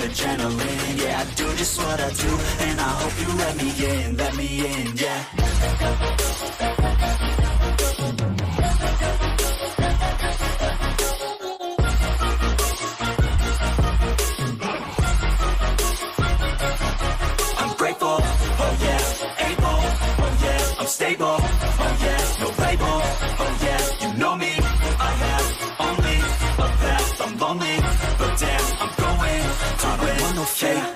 adrenaline. Yeah, I do just what I do, and I hope you let me in, let me in, yeah. I'm grateful, oh yeah, able, oh yeah, I'm stable, oh yeah, no No fake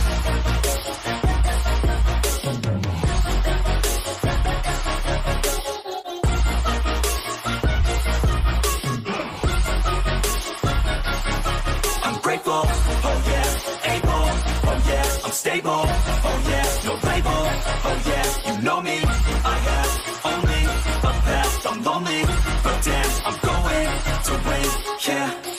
I'm stable, oh yeah, no label, oh yeah, you know me, I have only a path, I'm lonely, but damn, I'm going to win, yeah